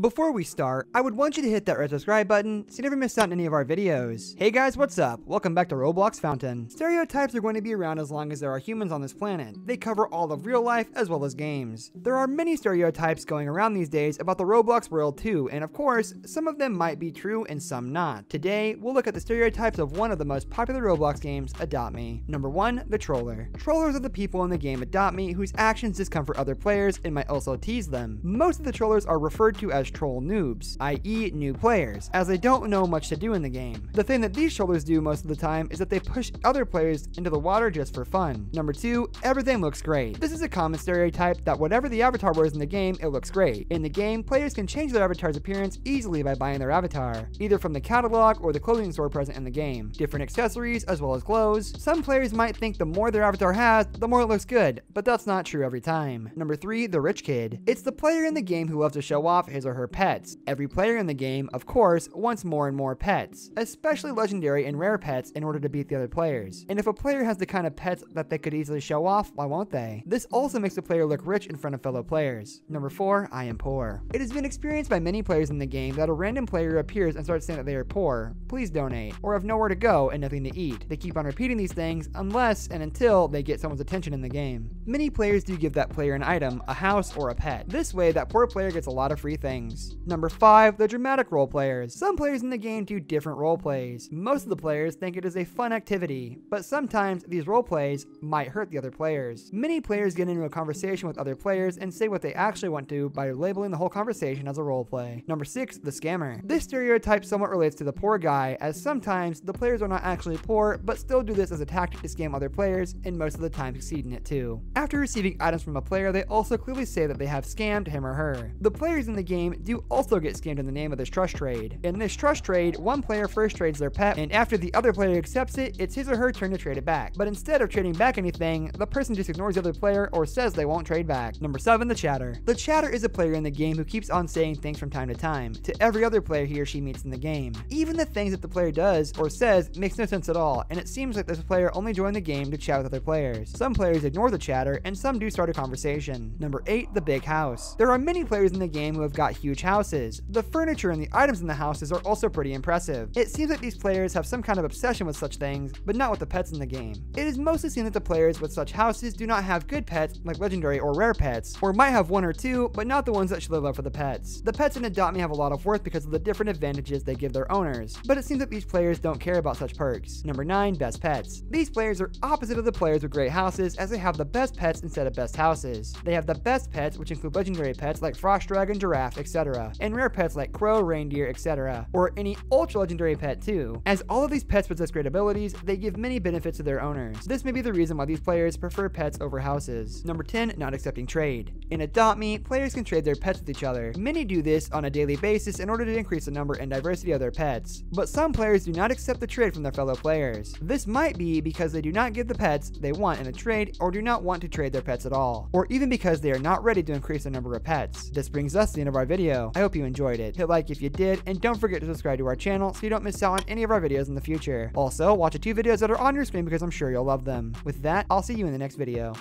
Before we start, I would want you to hit that red subscribe button so you never miss out on any of our videos. Hey guys, what's up? Welcome back to Roblox Fountain. Stereotypes are going to be around as long as there are humans on this planet. They cover all of real life as well as games. There are many stereotypes going around these days about the Roblox world too, and of course, some of them might be true and some not. Today, we'll look at the stereotypes of one of the most popular Roblox games, Adopt Me. Number 1, the Troller. Trollers are the people in the game Adopt Me whose actions discomfort other players and might also tease them. Most of the trollers are referred to as troll noobs, i.e. new players, as they don't know much to do in the game. The thing that these trollers do most of the time is that they push other players into the water just for fun. Number 2, everything looks great. This is a common stereotype that whatever the avatar wears in the game, it looks great. In the game, players can change their avatar's appearance easily by buying their avatar, either from the catalog or the clothing store present in the game. Different accessories as well as clothes. Some players might think the more their avatar has, the more it looks good, but that's not true every time. Number 3, the rich kid. It's the player in the game who loves to show off his or her pets. Every player in the game, of course, wants more and more pets, especially legendary and rare pets in order to beat the other players. And if a player has the kind of pets that they could easily show off, why won't they? This also makes the player look rich in front of fellow players. Number 4, I am poor. It has been experienced by many players in the game that a random player appears and starts saying that they are poor, please donate, or have nowhere to go and nothing to eat. They keep on repeating these things unless and until they get someone's attention in the game. Many players do give that player an item, a house, or a pet. This way, that poor player gets a lot of free things. Number 5. The dramatic role players. Some players in the game do different role plays. Most of the players think it is a fun activity, but sometimes these role plays might hurt the other players. Many players get into a conversation with other players and say what they actually want to by labeling the whole conversation as a role play. Number 6. The scammer. This stereotype somewhat relates to the poor guy, as sometimes the players are not actually poor, but still do this as a tactic to scam other players, and most of the time succeed in it too. After receiving items from a player, they also clearly say that they have scammed him or her. The players in the game do also get scammed in the name of this trust trade. In this trust trade, one player first trades their pet, and after the other player accepts it, it's his or her turn to trade it back. But instead of trading back anything, the person just ignores the other player or says they won't trade back. Number 7. The Chatter. The Chatter is a player in the game who keeps on saying things from time to time to every other player he or she meets in the game. Even the things that the player does or says makes no sense at all, and it seems like this player only joined the game to chat with other players. Some players ignore the chatter, and some do start a conversation. Number 8. The Big House. There are many players in the game who have got huge houses. The furniture and the items in the houses are also pretty impressive. It seems like these players have some kind of obsession with such things, but not with the pets in the game. It is mostly seen that the players with such houses do not have good pets like legendary or rare pets, or might have one or two, but not the ones that should live up for the pets. The pets in Adopt Me have a lot of worth because of the different advantages they give their owners, but it seems that these players don't care about such perks. Number 9. Best Pets. These players are opposite of the players with great houses as they have the best pets instead of best houses. They have the best pets which include legendary pets like Frost Dragon, Giraffe, etc. and rare pets like Crow, Reindeer, etc. or any ultra legendary pet too. As all of these pets possess great abilities, they give many benefits to their owners. This may be the reason why these players prefer pets over houses. Number 10. Not accepting trade. In Adopt Me, players can trade their pets with each other. Many do this on a daily basis in order to increase the number and diversity of their pets, but some players do not accept the trade from their fellow players. This might be because they do not give the pets they want in a trade or do not want to trade their pets at all, or even because they are not ready to increase the number of pets. This brings us to the end of our video. I hope you enjoyed it. Hit like if you did, and don't forget to subscribe to our channel so you don't miss out on any of our videos in the future. Also, watch the two videos that are on your screen because I'm sure you'll love them. With that, I'll see you in the next video.